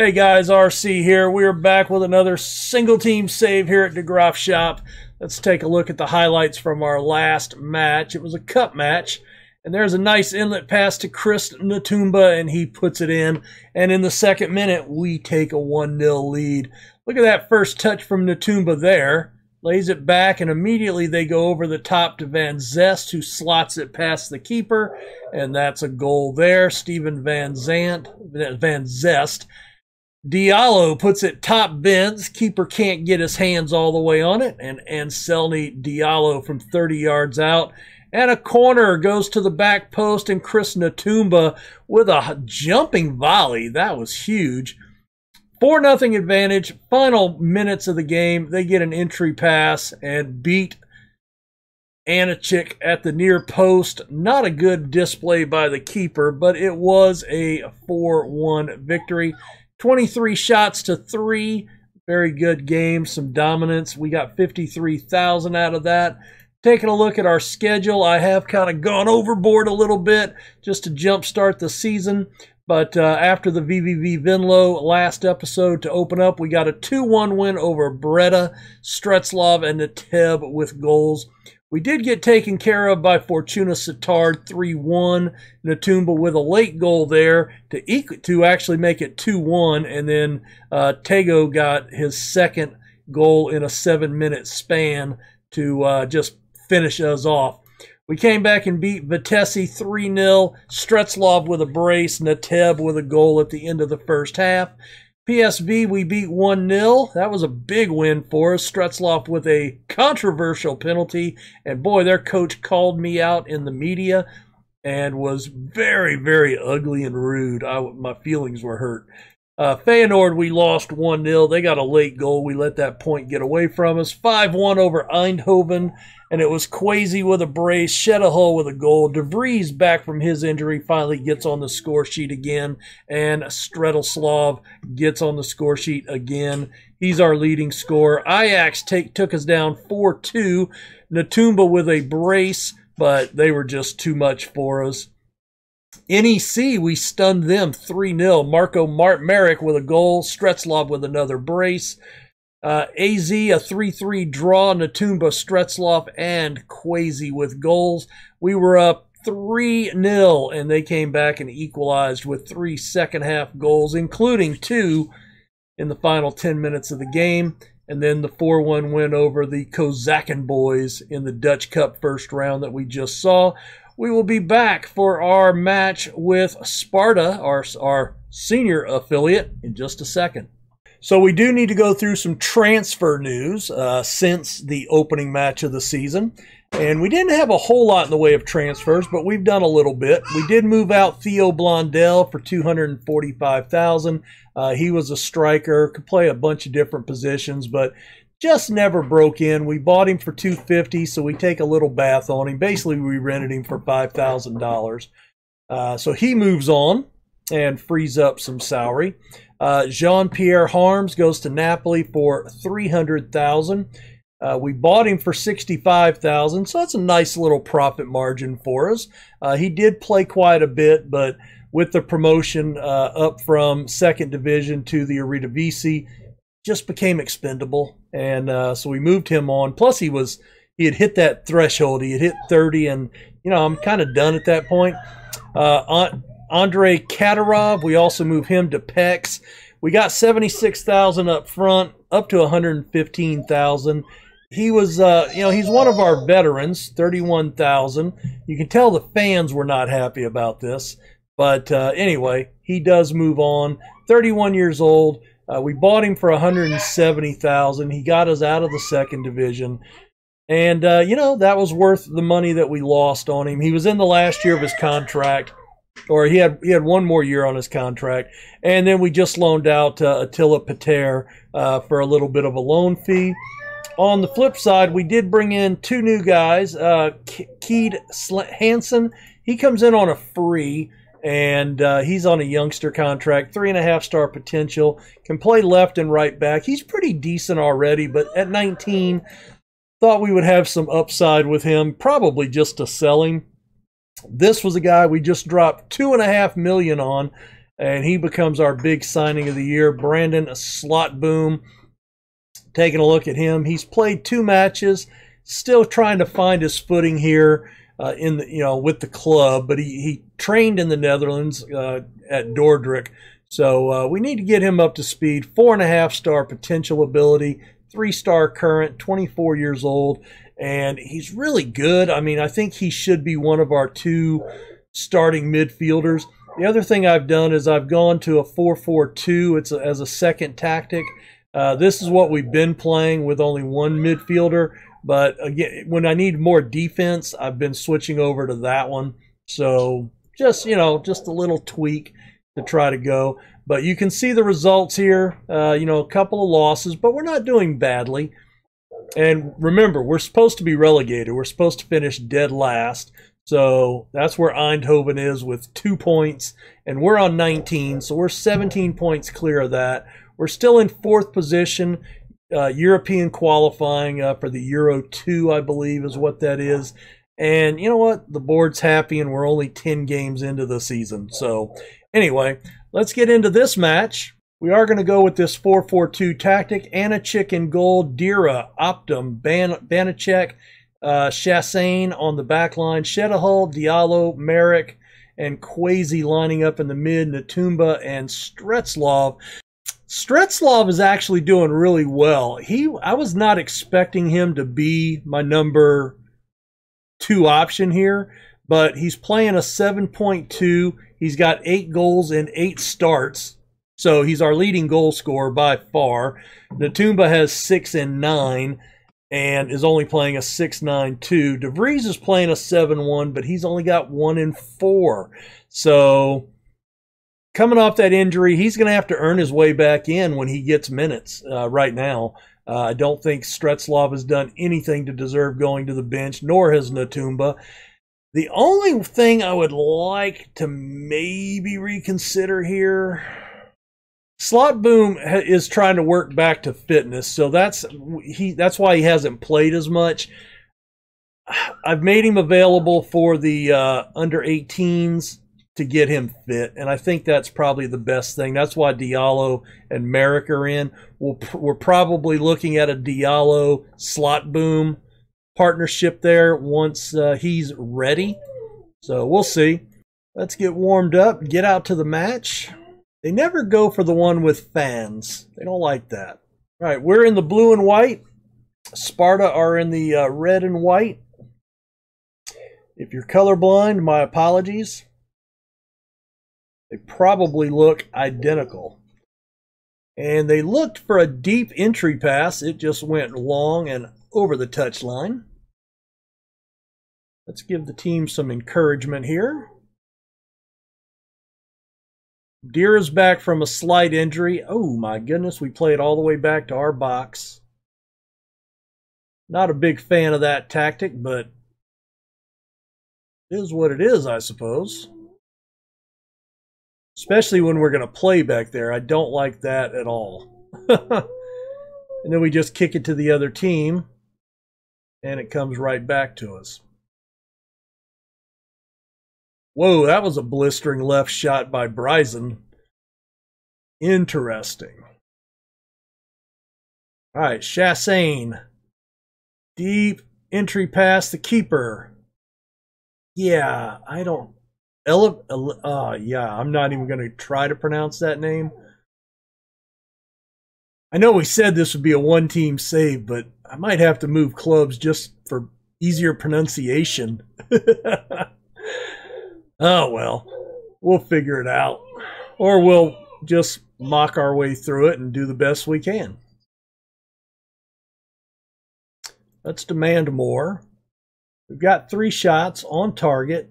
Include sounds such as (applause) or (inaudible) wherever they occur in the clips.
Hey guys, RC here. We're back with another single team save here at De Graafschap. Let's take a look at the highlights from our last match. It was a cup match, and there's a nice inlet pass to Chris Natumba, and he puts it in. And in the second minute, we take a 1 0 lead. Look at that first touch from Natumba there. Lays it back, and immediately they go over the top to Van Zest, who slots it past the keeper, and that's a goal there. Stephen Van Zant, Van Zest Diallo puts it top bins. Keeper can't get his hands all the way on it. And Anselmi Diallo from 30 yards out. And a corner goes to the back post, and Chris Natumba with a jumping volley. That was huge. 4 nothing advantage. Final minutes of the game. They get an entry pass and beat Anachik at the near post. Not a good display by the keeper, but it was a 4 1 victory. 23 shots to three. Very good game, some dominance. We got 53,000 out of that. Taking a look at our schedule, I have kind of gone overboard a little bit just to jumpstart the season. But uh, after the VVV Venlo last episode to open up, we got a 2 1 win over Breda, Stretzlov, and Neteb with goals. We did get taken care of by Fortuna Sittard 3-1. Natumba with a late goal there to equal, to actually make it 2-1, and then uh, Tego got his second goal in a seven-minute span to uh, just finish us off. We came back and beat Vitesse 3-0. Stretzlov with a brace, Nateb with a goal at the end of the first half. PSV, we beat 1 0. That was a big win for us. Stretzloff with a controversial penalty. And boy, their coach called me out in the media and was very, very ugly and rude. I, my feelings were hurt. Uh, Feyenoord, we lost 1 0. They got a late goal. We let that point get away from us. 5 1 over Eindhoven. And it was Quasi with a brace, Shedahull with a goal. DeVries back from his injury finally gets on the score sheet again. And Stretoslav gets on the score sheet again. He's our leading scorer. Ajax take, took us down 4 2. Natumba with a brace, but they were just too much for us. NEC, we stunned them 3 0. Marco Mart Merrick with a goal, Stretzlov with another brace. Uh, AZ, a 3 3 draw, Natumba, Stretzlov, and Quasi with goals. We were up 3 0, and they came back and equalized with three second half goals, including two in the final 10 minutes of the game. And then the 4 1 win over the Kozakin boys in the Dutch Cup first round that we just saw we will be back for our match with Sparta, our, our senior affiliate, in just a second. So we do need to go through some transfer news uh, since the opening match of the season. And we didn't have a whole lot in the way of transfers, but we've done a little bit. We did move out Theo Blondell for 245000 uh, He was a striker, could play a bunch of different positions, but just never broke in. We bought him for 250 so we take a little bath on him. Basically, we rented him for $5,000. Uh, so he moves on and frees up some salary. Uh, Jean-Pierre Harms goes to Napoli for 300000 uh, we bought him for 65000 so that's a nice little profit margin for us. Uh, he did play quite a bit, but with the promotion uh, up from second division to the Eredivisie, just became expendable, and uh, so we moved him on. Plus, he was he had hit that threshold. He had hit 30, and you know I'm kind of done at that point. Uh, Andre Katarov, we also moved him to PEX. We got 76,000 up front, up to 115,000. He was, uh, you know, he's one of our veterans, 31,000. You can tell the fans were not happy about this. But uh, anyway, he does move on. 31 years old. Uh, we bought him for 170,000. He got us out of the second division. And uh, you know, that was worth the money that we lost on him. He was in the last year of his contract or he had he had one more year on his contract, and then we just loaned out uh, Attila Pater uh, for a little bit of a loan fee. On the flip side, we did bring in two new guys. Uh, Keed Hansen, he comes in on a free and uh, he's on a youngster contract, three and a half star potential, can play left and right back. He's pretty decent already, but at 19, thought we would have some upside with him, probably just to sell him. This was a guy we just dropped two and a half million on, and he becomes our big signing of the year. Brandon a Slotboom. taking a look at him. He's played two matches, still trying to find his footing here uh, in the, you know with the club, but he, he trained in the Netherlands uh, at Dordrecht. So uh, we need to get him up to speed. Four and a half star potential ability, three star current, 24 years old, and he's really good. I mean, I think he should be one of our two starting midfielders. The other thing I've done is I've gone to a 4-4-2. It's a, as a second tactic. Uh, this is what we've been playing with only one midfielder. But again, when I need more defense, I've been switching over to that one. So just you know, just a little tweak to try to go. But you can see the results here. Uh, you know, a couple of losses, but we're not doing badly. And remember, we're supposed to be relegated. We're supposed to finish dead last. So that's where Eindhoven is with two points, and we're on 19, so we're 17 points clear of that. We're still in fourth position, uh, European qualifying uh, for the Euro 2, I believe, is what that is. And you know what? The board's happy, and we're only 10 games into the season. So, anyway, let's get into this match. We are going to go with this 4-4-2 tactic. Anachik in goal, Dira, Optum, Ban- Banachek, uh, Chassain on the back line, Shedahul, Diallo, Merrick, and Quasi lining up in the mid, Natumba and Stretzlov. Stretzlov is actually doing really well. He, I was not expecting him to be my number two option here, but he's playing a 7.2. He's got eight goals in eight starts. So he's our leading goal scorer by far. Natumba has six and nine and is only playing a 6-9-2. DeVries is playing a 7-1, but he's only got one in four. So coming off that injury, he's going to have to earn his way back in when he gets minutes uh, right now. Uh, I don't think Stretzlov has done anything to deserve going to the bench, nor has Natumba. The only thing I would like to maybe reconsider here Slotboom is trying to work back to fitness, so that's he. That's why he hasn't played as much. I've made him available for the uh, under 18s to get him fit, and I think that's probably the best thing. That's why Diallo and Merrick are in. We'll, we're probably looking at a Diallo Slotboom partnership there once uh, he's ready. So we'll see. Let's get warmed up, get out to the match. They never go for the one with fans. They don't like that. All right, we're in the blue and white. Sparta are in the uh, red and white. If you're colorblind, my apologies. They probably look identical. And they looked for a deep entry pass. It just went long and over the touchline. Let's give the team some encouragement here. Deer is back from a slight injury. Oh my goodness, we played all the way back to our box. Not a big fan of that tactic, but it is what it is, I suppose. Especially when we're going to play back there. I don't like that at all. (laughs) and then we just kick it to the other team, and it comes right back to us. Whoa, that was a blistering left shot by Bryson. Interesting. All right, Chassain. Deep entry past the keeper. Yeah, I don't. Ele, uh, yeah, I'm not even going to try to pronounce that name. I know we said this would be a one team save, but I might have to move clubs just for easier pronunciation. (laughs) Oh, well, we'll figure it out. Or we'll just mock our way through it and do the best we can. Let's demand more. We've got three shots on target.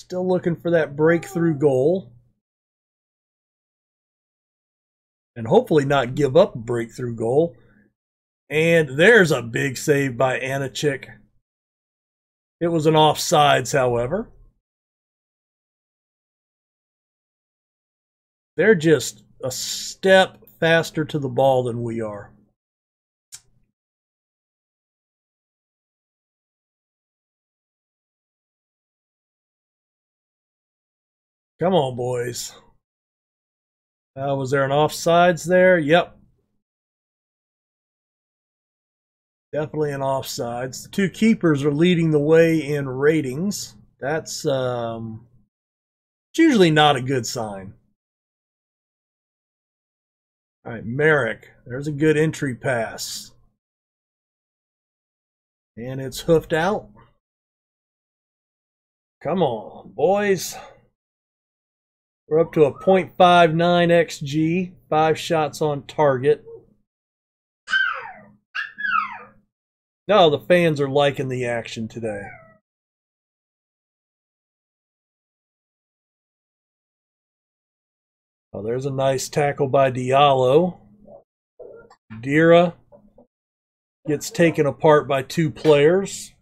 Still looking for that breakthrough goal. And hopefully not give up a breakthrough goal. And there's a big save by Anachik. It was an offsides, however. They're just a step faster to the ball than we are. Come on, boys. Uh, was there an offsides there? Yep. Definitely an offsides. The two keepers are leading the way in ratings. That's um, it's usually not a good sign. All right, Merrick. There's a good entry pass. And it's hoofed out. Come on, boys. We're up to a 0.59 XG, five shots on target. No, the fans are liking the action today. Oh, there's a nice tackle by Diallo. Dira gets taken apart by two players.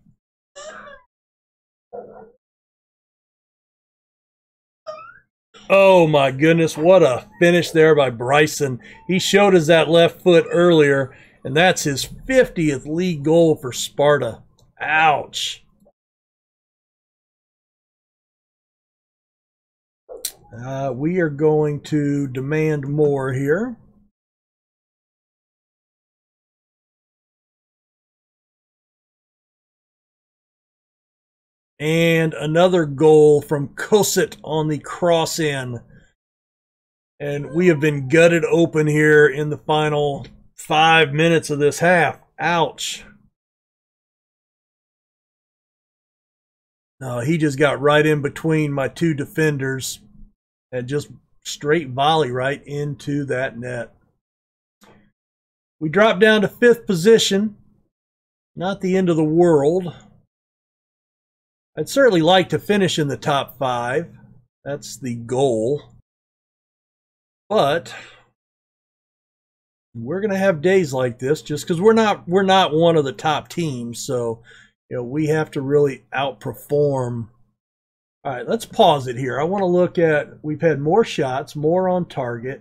Oh my goodness, what a finish there by Bryson. He showed us that left foot earlier, and that's his 50th league goal for Sparta. Ouch. Uh, we are going to demand more here. And another goal from Kosit on the cross in. And we have been gutted open here in the final five minutes of this half. Ouch. No, he just got right in between my two defenders and just straight volley right into that net. We drop down to fifth position. Not the end of the world. I'd certainly like to finish in the top five. That's the goal. But we're going to have days like this just because we're not we're not one of the top teams. So you know we have to really outperform. All right, let's pause it here. I want to look at we've had more shots, more on target.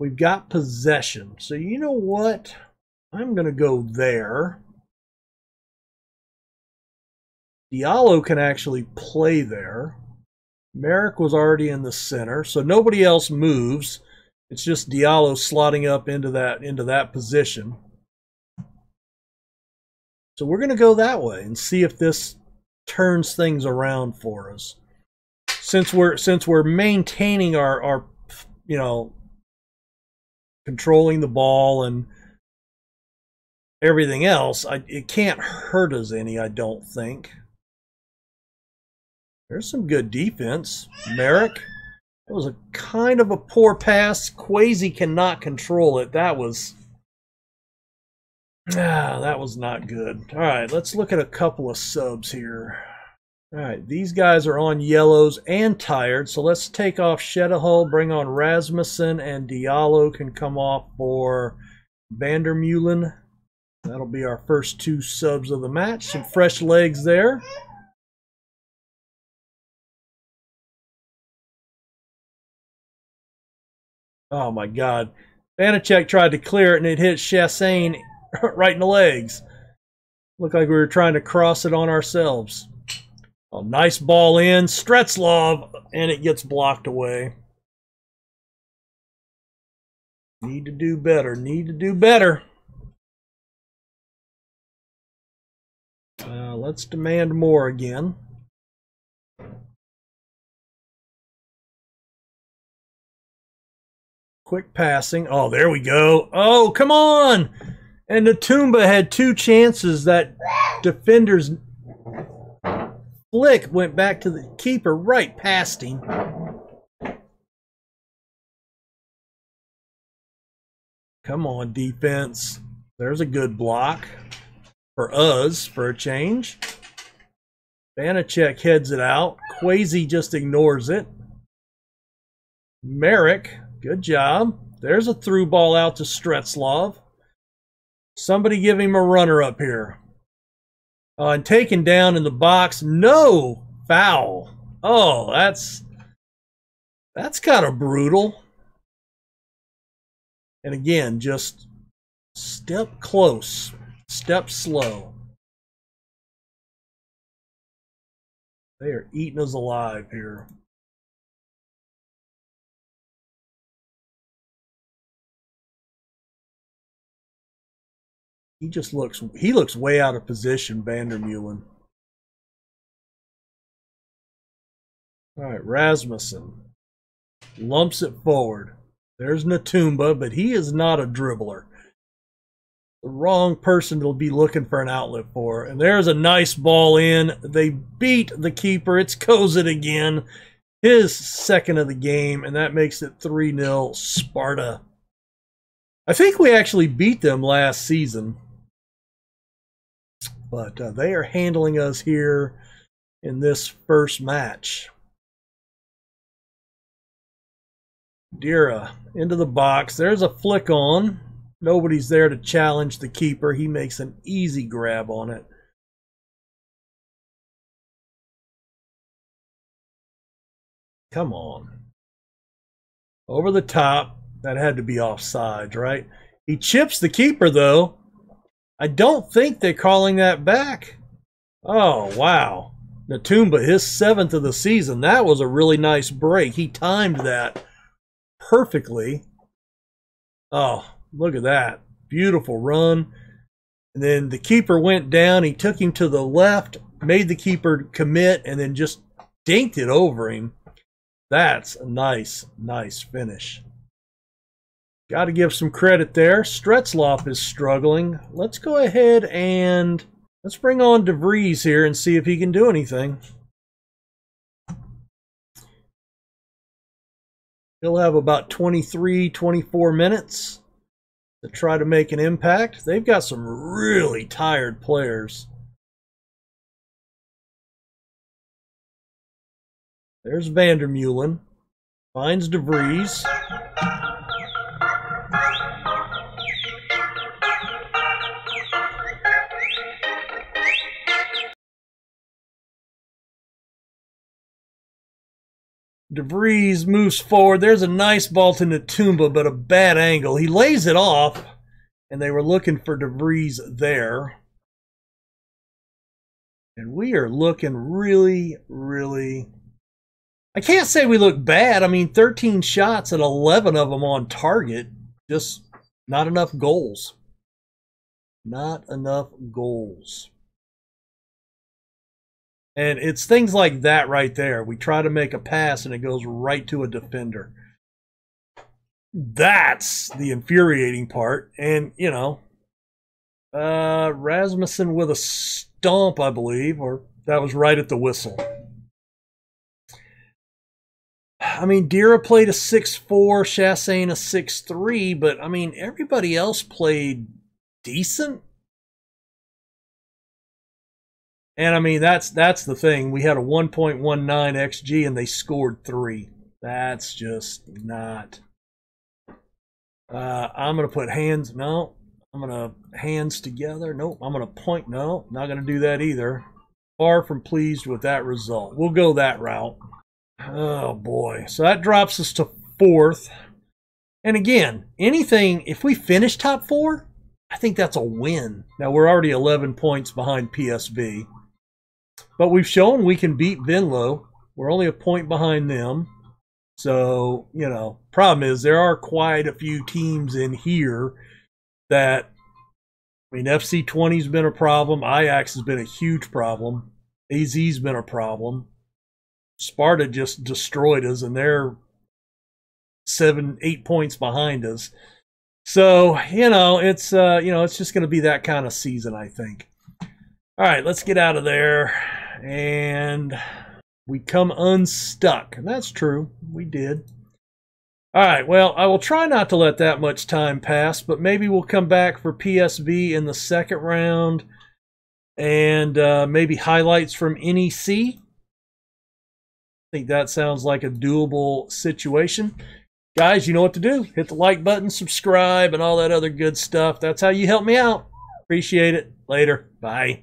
We've got possession. So you know what? I'm going to go there. Diallo can actually play there. Merrick was already in the center, so nobody else moves. It's just Diallo slotting up into that into that position. So we're going to go that way and see if this turns things around for us. Since we're since we're maintaining our our you know controlling the ball and everything else, I, it can't hurt us any, I don't think. There's some good defense. Merrick. That was a kind of a poor pass. Quasi cannot control it. That was... Ah, that was not good. All right, let's look at a couple of subs here. All right, these guys are on yellows and tired, so let's take off Shedahull, bring on Rasmussen, and Diallo can come off for Vandermeulen. That'll be our first two subs of the match. Some fresh legs there. Oh my God. Vanacek tried to clear it and it hit Chassain (laughs) right in the legs. Looked like we were trying to cross it on ourselves. Oh, nice ball in. Stretzlov, and it gets blocked away. Need to do better. Need to do better. Uh, let's demand more again. Quick passing. Oh, there we go. Oh, come on. And Natumba had two chances that defender's flick went back to the keeper right past him. Come on, defense. There's a good block for us for a change. Vanacek heads it out. Quasi just ignores it. Merrick Good job. There's a through ball out to Stretzlov. Somebody give him a runner up here. Uh, and taken down in the box. No foul. Oh, that's that's kind of brutal. And again, just step close, step slow. They are eating us alive here. He just looks he looks way out of position, Vandermeulen. All right, Rasmussen lumps it forward. There's Natumba, but he is not a dribbler. The wrong person to be looking for an outlet for. And there's a nice ball in. They beat the keeper. It's Kozit again. His second of the game, and that makes it 3 0 Sparta. I think we actually beat them last season. But uh, they are handling us here in this first match. Dira into the box. There's a flick on. Nobody's there to challenge the keeper. He makes an easy grab on it. Come on. Over the top. That had to be offsides, right? He chips the keeper, though. I don't think they're calling that back. Oh, wow. Natumba, his seventh of the season. That was a really nice break. He timed that perfectly. Oh, look at that. Beautiful run. And then the keeper went down. He took him to the left, made the keeper commit, and then just dinked it over him. That's a nice, nice finish. Got to give some credit there. Stretzloff is struggling. Let's go ahead and let's bring on DeVries here and see if he can do anything. He'll have about 23, 24 minutes to try to make an impact. They've got some really tired players. There's Vandermeulen. Finds DeVries. DeVries moves forward. There's a nice ball to Natumba, but a bad angle. He lays it off, and they were looking for DeVries there. And we are looking really, really. I can't say we look bad. I mean, 13 shots and 11 of them on target. Just not enough goals. Not enough goals. And it's things like that right there. We try to make a pass and it goes right to a defender. That's the infuriating part. And, you know, uh, Rasmussen with a stomp, I believe, or that was right at the whistle. I mean, Dira played a 6'4, Chassain a six three, but I mean, everybody else played decent. And I mean that's that's the thing. We had a 1.19 xG and they scored 3. That's just not uh, I'm going to put hands no. I'm going to hands together. Nope, I'm going to point no. Not going to do that either. Far from pleased with that result. We'll go that route. Oh boy. So that drops us to 4th. And again, anything if we finish top 4, I think that's a win. Now we're already 11 points behind PSV. But we've shown we can beat Venlo. We're only a point behind them. So, you know, problem is there are quite a few teams in here that I mean FC Twente's been a problem, Ajax has been a huge problem, AZ's been a problem. Sparta just destroyed us and they're seven, eight points behind us. So, you know, it's uh, you know, it's just gonna be that kind of season, I think. All right, let's get out of there. And we come unstuck. And that's true. We did. All right, well, I will try not to let that much time pass, but maybe we'll come back for PSV in the second round and uh, maybe highlights from NEC. I think that sounds like a doable situation. Guys, you know what to do. Hit the like button, subscribe, and all that other good stuff. That's how you help me out. Appreciate it. Later. Bye.